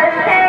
understand.